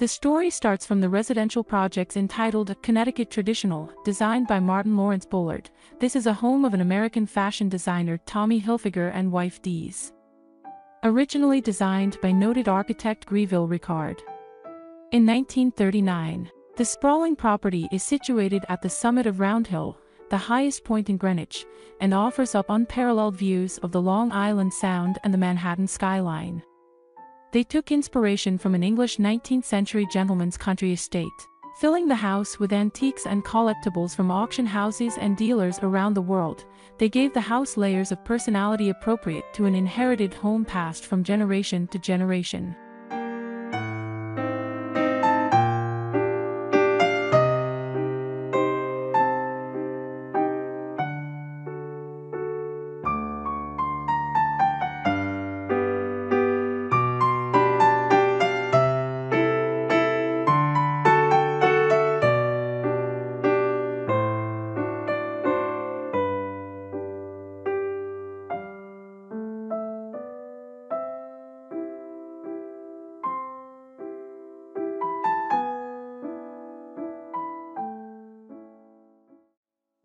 The story starts from the residential projects entitled Connecticut Traditional, designed by Martyn Lawrence Bullard. This is a home of an American fashion designer Tommy Hilfiger and wife Dee's. Originally designed by noted architect Greville Rickard. In 1939, the sprawling property is situated at the summit of Round Hill, the highest point in Greenwich, and offers up unparalleled views of the Long Island Sound and the Manhattan skyline. They took inspiration from an English 19th-century gentleman's country estate, filling the house with antiques and collectibles from auction houses and dealers around the world. They gave the house layers of personality appropriate to an inherited home passed from generation to generation.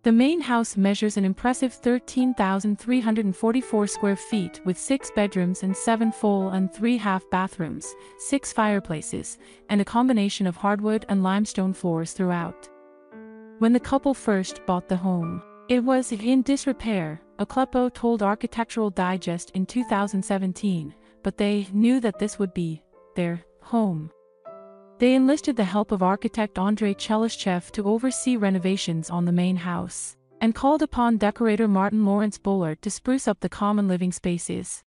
The main house measures an impressive 13,344 square feet with six bedrooms and seven full and three half bathrooms, six fireplaces, and a combination of hardwood and limestone floors throughout. When the couple first bought the home, it was in disrepair, Ocleppo told Architectural Digest in 2017, but they knew that this would be their home. They enlisted the help of architect Andre Tchelistcheff to oversee renovations on the main house, and called upon decorator Martyn Lawrence Bullard to spruce up the common living spaces.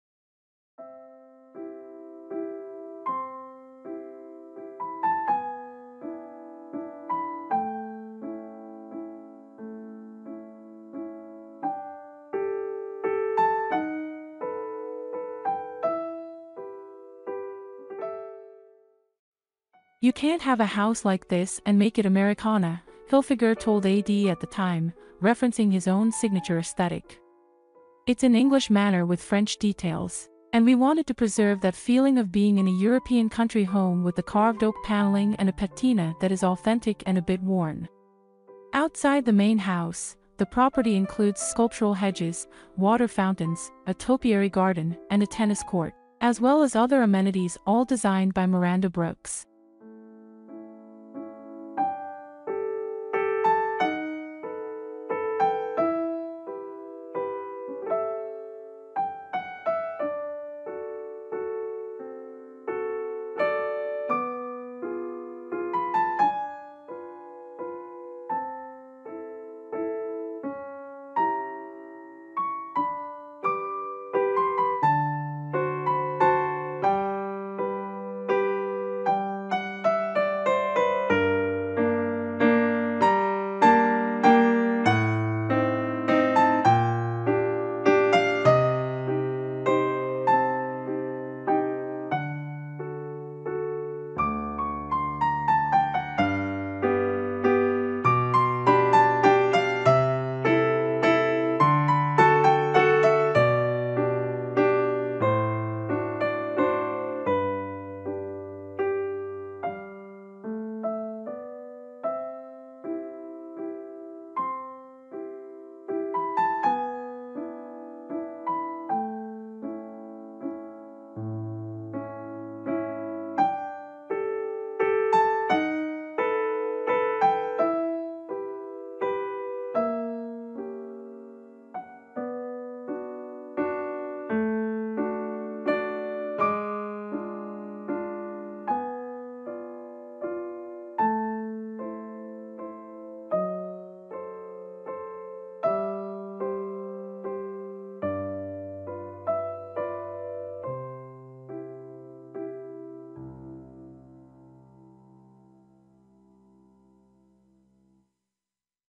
You can't have a house like this and make it Americana, Hilfiger told AD at the time, referencing his own signature aesthetic. It's an English manor with French details, and we wanted to preserve that feeling of being in a European country home with the carved oak paneling and a patina that is authentic and a bit worn. Outside the main house, the property includes sculptural hedges, water fountains, a topiary garden, and a tennis court, as well as other amenities all designed by Miranda Brooks.